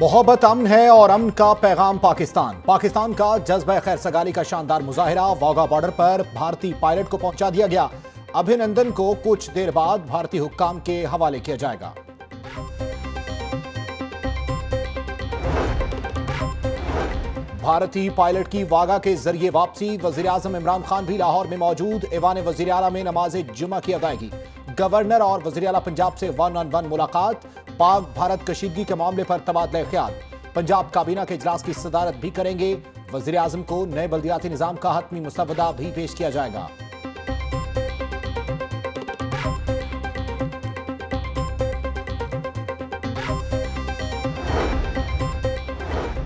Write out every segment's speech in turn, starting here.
محبت امن ہے اور امن کا پیغام پاکستان۔ پاکستان کا جذبہ خیر سگالی کا شاندار مظاہرہ واگا بارڈر پر بھارتی پائلٹ کو پہنچا دیا گیا۔ ابھینندن کو کچھ دیر بعد بھارتی حکام کے حوالے کیا جائے گا۔ بھارتی پائلٹ کی واگا کے ذریعے واپسی، وزیراعظم عمران خان بھی لاہور میں موجود۔ ایوان وزیراعلیٰ میں نماز جمعہ کی ادائیگی۔ گورنر اور وزیراعلیٰ پنجاب سے ون آن ون ملاقات۔ پاک بھارت کشیدگی کے معاملے پر تبادلہ خیال۔ پنجاب کابینہ کے اجلاس کی صدارت بھی کریں گے۔ وزیراعظم کو نئے بلدیاتی نظام کا حتمی مسودہ بھی پیش کیا جائے گا۔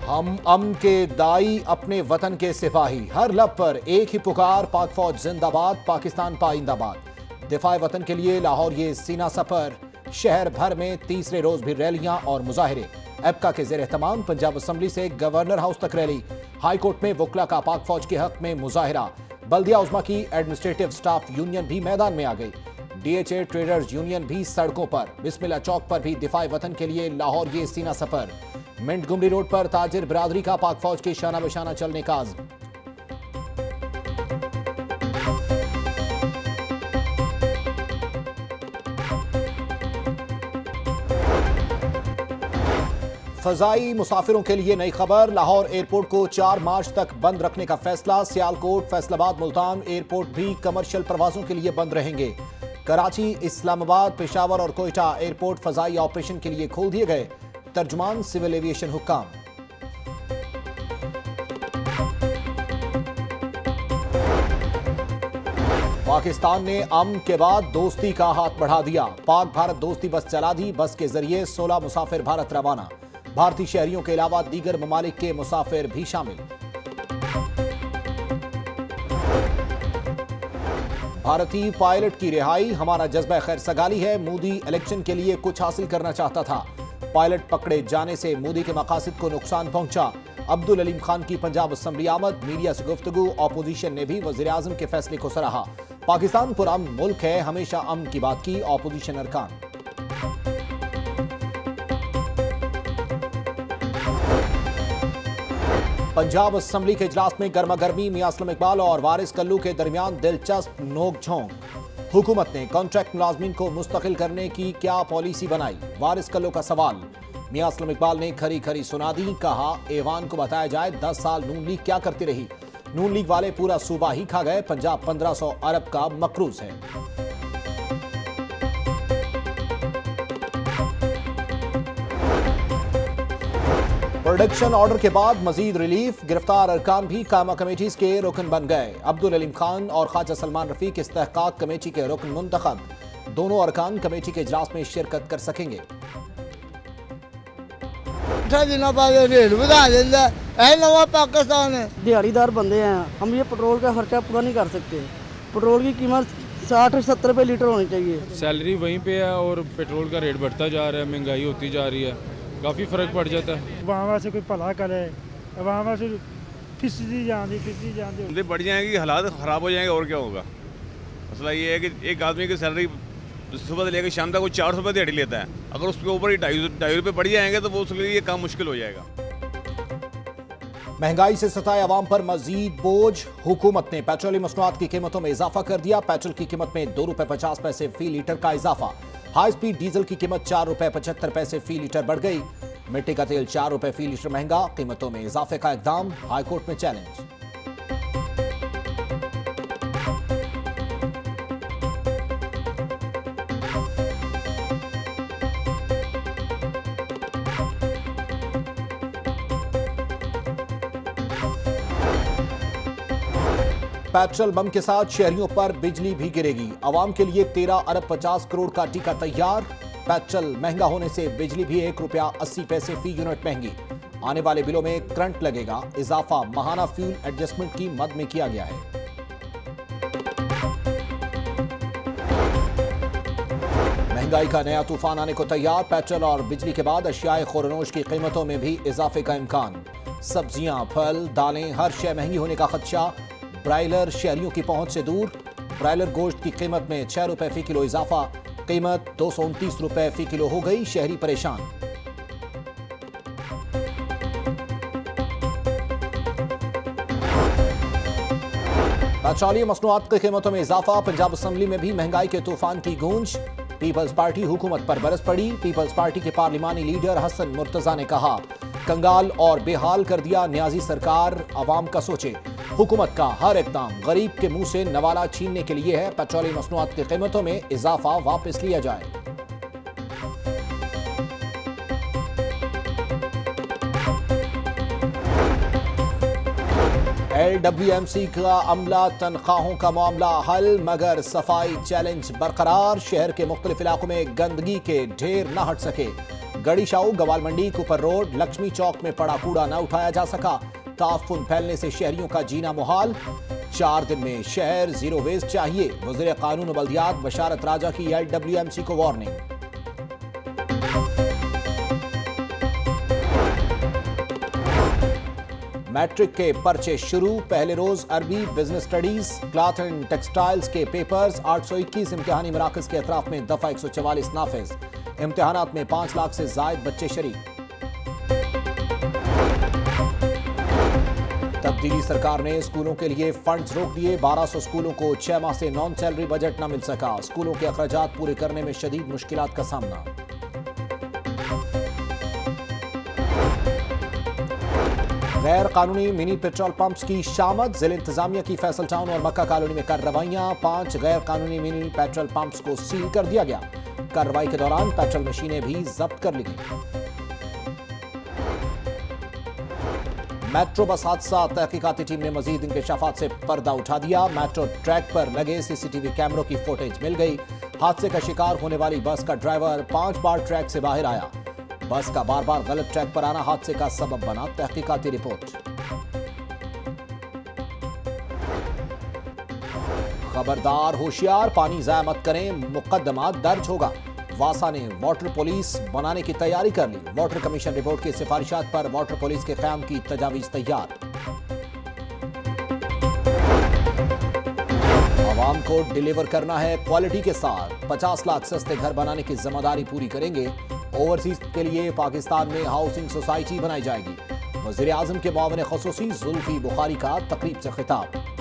ہم امن کے دائی اپنے وطن کے سپاہی۔ ہر لب پر ایک ہی پکار، پاک فوج زندہ باد، پاکستان پائندہ باد۔ دفاع وطن کے لیے لاہور یہ سینہ سفر۔ شہر بھر میں تیسرے روز بھی ریلیاں اور مظاہرے۔ ایپکا کے زیر اہتمام پنجاب اسمبلی سے گورنر ہاؤس تک ریلی۔ ہائی کورٹ میں وکلا کا پاک فوج کے حق میں مظاہرہ۔ بلدیہ عظمہ کی ایڈمنسٹریٹو سٹاف یونین بھی میدان میں آ گئی۔ D H A traders union بھی سڑکوں پر۔ بسم اللہ چوک پر بھی دفاع وطن کے لیے لاہور یہ سینہ سفر۔ منٹ گمری روڈ پر تاجر برادری کا پاک فوج کے شانہ بشانہ چلنے کا عزم۔ فضائی مسافروں کے لیے نئی خبر، لاہور ایئرپورٹ کو چار مارچ تک بند رکھنے کا فیصلہ، سیالکوٹ، فیصل آباد، ملتان ایئرپورٹ بھی کمرشل پروازوں کے لیے بند رہیں گے۔ کراچی، اسلام آباد، پشاور اور کوئٹہ ایئرپورٹ فضائی آپریشن کے لیے کھول دیے گئے۔ ترجمان سول ایویشن حکام۔ پاکستان نے امن کے بعد دوستی کا ہاتھ بڑھا دیا۔ پاک بھارت دوستی بس چلا دی، بس کے ذریعے سولہ مسافر بھارت روانہ۔ بھارتی شہریوں کے علاوہ دیگر ممالک کے مسافر بھی شامل۔ بھارتی پائلٹ کی رہائی ہمارا جذبہ خیر سگالی ہے۔ مودی الیکشن کے لیے کچھ حاصل کرنا چاہتا تھا۔ پائلٹ پکڑے جانے سے مودی کے مقاصد کو نقصان پہنچا۔ عبدالعلیم خان کی پنجاب اسمبلی آمد۔ میڈیا سے گفتگو۔ اپوزیشن نے بھی وزیراعظم کے فیصلے کو سراہا۔ پاکستان پر امن ملک ہے۔ ہمیشہ امن کی بات کی۔ اپوزیشن ارکان پنجاب اسمبلی کے اجلاس میں گرما گرمی، میاں اسلم اقبال اور وارث کلو کے درمیان دلچسپ نوک جھونک۔ حکومت نے کانٹریکٹ ملازمین کو مستقل کرنے کی کیا پالیسی بنائی؟ وارث کلو کا سوال۔ میاں اسلم اقبال نے کھری کھری سنا دی، کہا، ایوان کو بتایا جائے، دس سال نون لیگ کیا کرتی رہی؟ نون لیگ والے پورا صوبہ ہی کھا گئے، پنجاب پندرہ سو ارب کا مقروض ہے۔ پروڈکشن آرڈر کے بعد مزید ریلیف گرفتار ارکان بھی کامہ کمیٹیز کے رکن بن گئے۔ عبدالعلیم خان اور خواجہ سلمان رفیق استحقاق کمیٹی کے رکن منتخب۔ دونوں ارکان کمیٹی کے اجلاس میں شرکت کر سکیں گے۔ پاکستان ہے دیہڑی دار بندے ہیں۔ ہم یہ پٹرول کا خرچہ پورا نہیں کر سکتے۔ پٹرول کی قیمت ساٹھ ستر روپے لیٹر ہونی چاہیے۔ سیلری وہیں پہ ہے اور پیٹرول کا ریٹ بڑھتا جا رہا ہے مہنگائی ہوتی جا رہی ہے۔ کافی فرق پڑ جاتا ہے۔ وہاں سے کوئی بھلا کرے وہاں سے پھستی جاندی پھستی جاندی۔ بڑھ جائیں گی حالات خراب ہو جائیں گے اور کیا ہوگا؟ مسئلہ یہ ہے کہ ایک آدمی کی سیلری صبح سے لے کے شام تک وہ چار سو روپے دیڑھی لیتا ہے۔ اگر اس کے اوپر ہی ڈھائی ڈھائی روپے بڑھ جائیں گے تو وہ اس کے لیے یہ کام مشکل ہو جائے گا۔ مہنگائی سے ستائے عوام پر مزید بوجھ۔ حکومت نے پیٹرولی مصنوعات کی قیمتوں میں اضافہ کر دیا۔ پیٹرول کی قیمت میں دو روپے پچاس پیسے فی لیٹر کا اضافہ۔ ہائی سپیڈ ڈیزل کی قیمت چار روپے پچہتر پیسے فی لیٹر بڑھ گئی۔ مٹی کا تیل چار روپے فی لیٹر مہنگا، قیمتوں میں اضافے کا اقدام ہائی کورٹ میں چیلنج۔ پیٹرول بم کے ساتھ شہریوں پر بجلی بھی گرے گی۔ عوام کے لیے تیرہ ارب پچاس کروڑ کا ٹیکہ تیار۔ پیٹرول مہنگا ہونے سے بجلی بھی ایک روپیہ اسی پیسے فی یونٹ مہنگی۔ آنے والے بلوں میں کرنٹ لگے گا۔ اضافہ ماہانہ فیول ایڈجسٹمنٹ کی مد میں کیا گیا ہے۔ مہنگائی کا نیا طوفان آنے کو تیار۔ پیٹرول اور بجلی کے بعد اشیاء خورنوش کی قیمتوں میں بھی اضافے کا امکان۔ سبزیاں، پھل، دالیں، ہر شے مہنگی ہونے کا خدشہ۔ برائلر شہریوں کی پہنچ سے دور۔ برائلر گوشت کی قیمت میں چھ روپے فی کلو اضافہ۔ قیمت دو سو انتیس روپے فی کلو ہو گئی۔ شہری پریشان۔ بادشالی مصنوعات کی قیمتوں میں اضافہ۔ پنجاب اسمبلی میں بھی مہنگائی کے طوفان کی گونج۔ پیپلز پارٹی حکومت پر برس پڑی۔ پیپلز پارٹی کے پارلیمانی لیڈر حسن مرتضی نے کہا، کنگال اور بے حال کر دیا نیازی سرکار۔ عوام کا سوچے۔ حکومت کا ہر اقدام غریب کے منہ سے نوالا چھیننے کے لیے ہے۔ پیٹرولی مصنوعات کی قیمتوں میں اضافہ واپس لیا جائے۔ ایل ڈبی ایم سی کا عملہ تنخواہوں کا معاملہ حل، مگر صفائی چیلنج برقرار۔ شہر کے مختلف علاقوں میں گندگی کے ڈھیر نہ ہٹ سکے۔ گڑی شاؤ گوال منڈی کوپر روڈ، لکشمی چوک میں پڑا کوڑا نہ اٹھایا جا سکا۔ تعفن پھیلنے سے شہریوں کا جینا محال۔ چار دن میں شہر زیرو ویسٹ چاہیے۔ وزیر قانون بلدیات بشارت راجہ کی ایل ڈبلیو ایم سی کو وارننگ میٹرک کے پرچے شروع۔ پہلے روز عربی business studies cloth and textiles کے پیپرز آٹھ سو اکیس امتحانی مراکز کے اطراف میں دفعہ ایک سو چوالیس نافذ۔ امتحانات میں پانچ لاکھ سے زائد بچے شریک۔ تبدیلی سرکار نے اسکولوں کے لیے فنڈز روک دیے۔ بارہ سو اسکولوں کو چھ ماہ سے نان سیلری بجٹ نہ مل سکا۔ اسکولوں کے اخراجات پورے کرنے میں شدید مشکلات کا سامنا۔ غیر قانونی منی پیٹرول پمپس کی شامت۔ ضلع انتظامیہ کی فیصل ٹاؤن اور مکہ کالونی میں کارروائیاں پانچ غیر قانونی منی پیٹرول پمپس کو سیل کر دیا گیا۔ کارروائی کے دوران پیٹرول مشینیں بھی ضبط کر لی گئیں۔ میٹرو بس حادثہ، تحقیقاتی ٹیم نے مزید انکشافات سے پردہ اٹھا دیا۔ میٹرو ٹریک پر لگے سی سی ٹی وی کیمروں کی فوٹیج مل گئی۔ حادثے کا شکار ہونے والی بس کا ڈرائیور پانچ بار ٹریک سے باہر آیا۔ بس کا بار بار غلط ٹریک پر آنا حادثے کا سبب بنا۔ تحقیقاتی رپورٹ۔ خبردار ہوشیار، پانی ضائع مت کریں مقدمہ درج ہوگا۔ واسا نے واٹر پولیس بنانے کی تیاری کر لی۔ واٹر کمیشن رپورٹ کی سفارشات پر واٹر پولیس کے قیام کی تجاویز تیار۔ عوام کو ڈیلیور کرنا ہے کوالٹی کے ساتھ۔ پچاس لاکھ سستے گھر بنانے کی ذمہ داری پوری کریں گے۔ اوورسیز کے لیے پاکستان میں ہاؤسنگ سوسائٹی بنائی جائے گی۔ وزیراعظم کے معاون خصوصی زلفی بخاری کا تقریب سے خطاب۔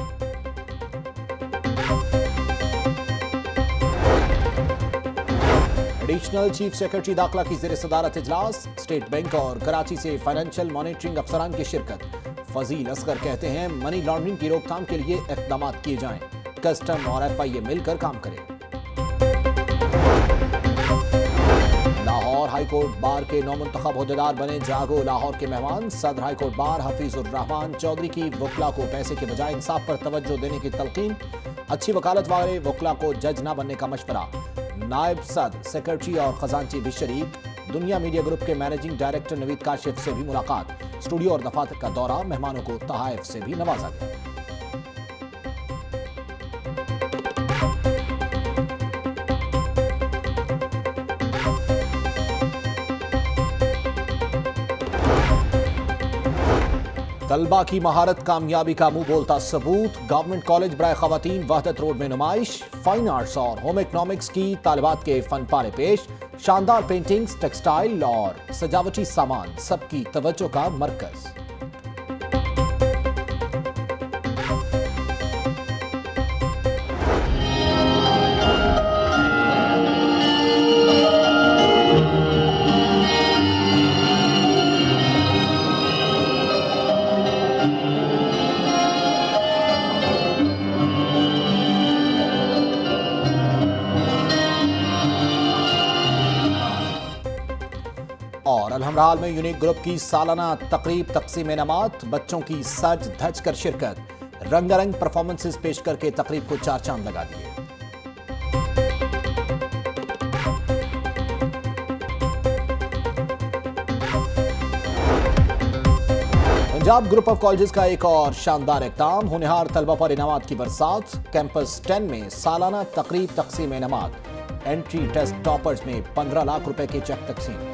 ایڈیشنل چیف سیکرٹری داخلہ کی زیر صدارت اجلاس اسٹیٹ بینک اور کراچی سے فائننشل مانیٹرنگ افسران کی شرکت فضیل اسکر کہتے ہیں منی لانڈرنگ کی روک تھام کے لیے اقدامات کیے جائیں کسٹم اور ایف آئی اے مل کر کام کرے لاہور ہائی کورٹ بار کے نو منتخب عہدیدار بنے جاگو لاہور کے مہمان صدر high court bar Hafeez ur-Rehman Chaudhry کی وکلا کو پیسے کے بجائے انصاف پر توجہ دینے کی تلقین اچھی وکالت والے وکلا کو جج نہ بننے کا مشورہ نائب صدر سیکرٹری اور خزانچی بھی شریف دنیا میڈیا گروپ کے مینجنگ ڈائریکٹر نوید کاشف سے بھی ملاقات۔ اسٹوڈیو اور دفاتر کا دورہ مہمانوں کو تحائف سے بھی نوازا گیا۔ طلبہ کی مہارت، کامیابی کا منہ بولتا ثبوت گورنمنٹ کالج برائے خواتین، وحدت روڈ میں نمائش فائن آرٹس اور ہوم اکنامکس کی طالبات کے فن پارے پیش، شاندار پینٹنگز ٹیکسٹائل اور سجاوٹی سامان، سب کی توجہ کا مرکز۔ الحمرال میں یونیک گروپ کی سالانہ تقریب، تقسیم انعامات، بچوں کی سج دھج کر شرکت رنگ رنگ پرفارمنسز پیش کر کے تقریب کو چار چاند لگا دیے۔ پنجاب گروپ آف کالجز کا ایک اور شاندار اقدام، ہونہار طلبہ پر انعامات کی برسات کیمپس ٹین میں سالانہ تقریب، تقسیم انعامات انٹری ٹیسٹ ٹاپرز میں پندرہ لاکھ روپے کے چیک تقسیم۔